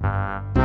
you